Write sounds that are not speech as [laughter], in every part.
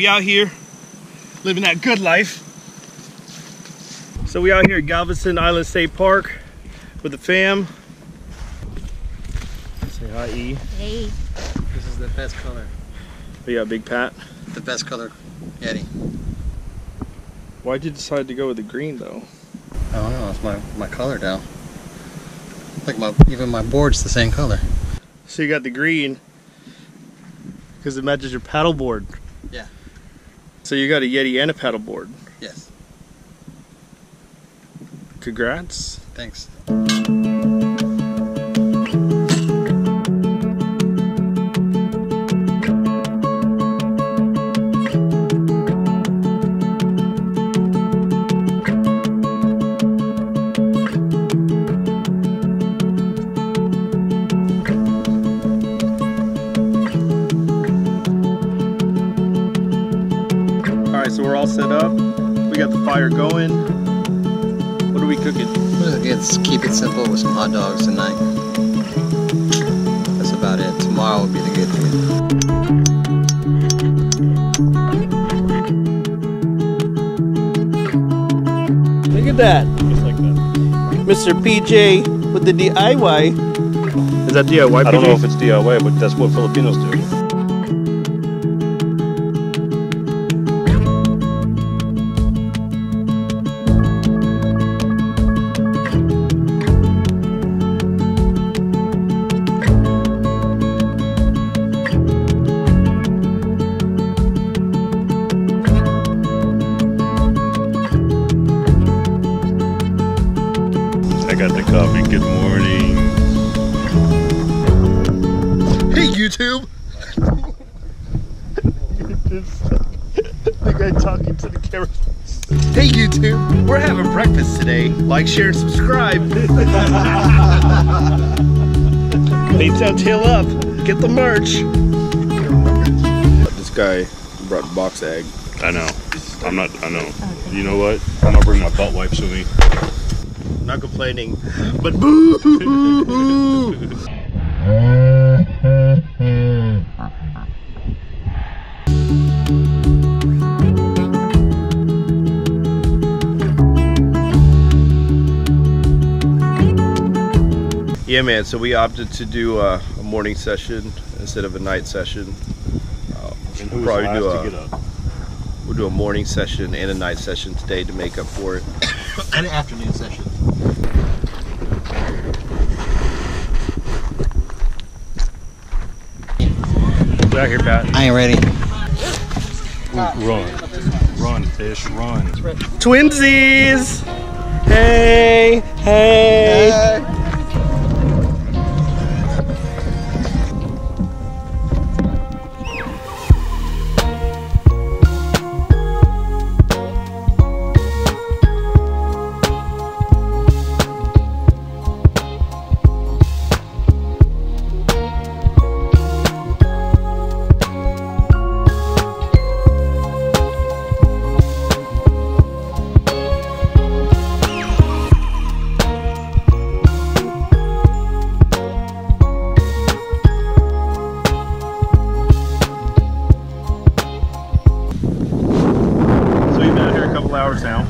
we out here living that good life. So we out here at Galveston Island State Park with the fam. Say hi, E. Hey. This is the best color. Oh, we got Big Pat. The best color Yeti. Why'd you decide to go with the green though? I don't know, it's my, my color now. Like my even my board's the same color. So you got the green because it matches your paddleboard. Yeah. So you got a Yeti and a paddle board. Yes. Congrats. Thanks. So we're all set up. We got the fire going. What are we cooking? Let's keep it simple with some hot dogs tonight. That's about it. Tomorrow will be the good thing. Look at that. Like that. Mr. PJ with the DIY. Is that DIY? I don't know if it's DIY, but that's what Filipinos do. [laughs] the guy talking to the camera. Hey, YouTube. We're having breakfast today. Like, share, and subscribe. Baitstown Tail Up. Get the merch. This guy brought box egg. I know. I'm not. I know. You know what? I'm gonna bring my butt wipes with me. Not complaining, [laughs] but boo! [laughs] Yeah, man. So we opted to do a, a morning session instead of a night session. Uh, and who's Probably last do a- to get up? We'll do a morning session and a night session today to make up for it. and [coughs] An afternoon session. Back here, Pat. I ain't ready. Run, run, fish, run. Twinsies! Hey, hey! So couple hours now,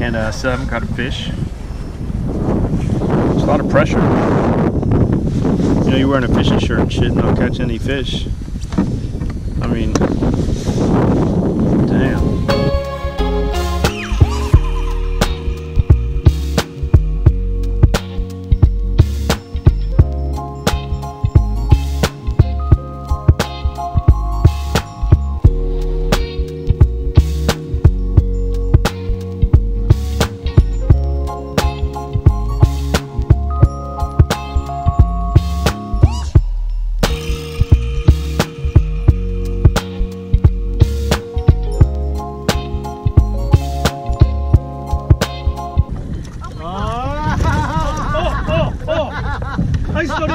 and uh, still haven't caught a fish. It's a lot of pressure. You know, you're wearing a fishing shirt and shit, and not catch any fish. I mean, damn.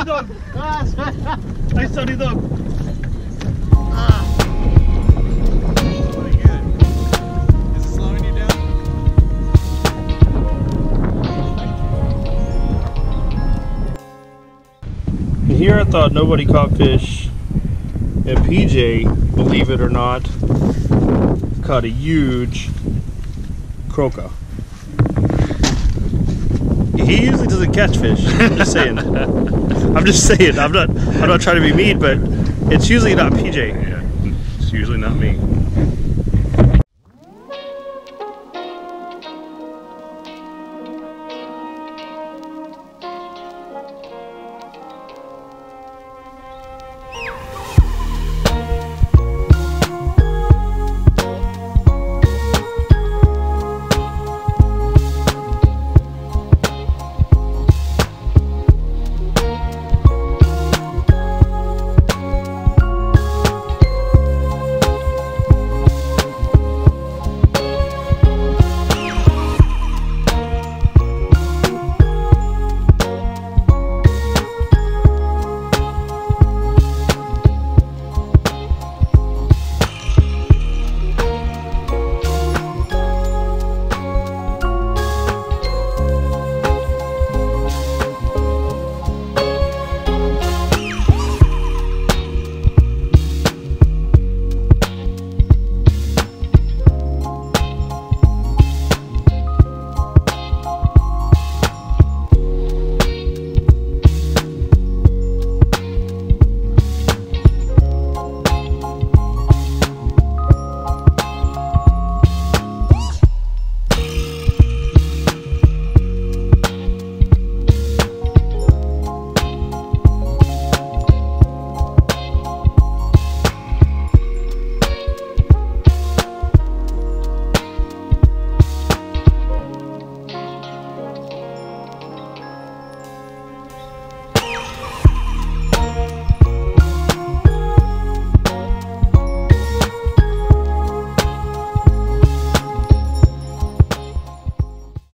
Dog. Sorry dog. Here I thought nobody caught fish And PJ, believe it or not, caught a huge croaker. He usually doesn't catch fish. I'm just saying. [laughs] I'm just saying. I'm not. I'm not trying to be mean, but it's usually not PJ.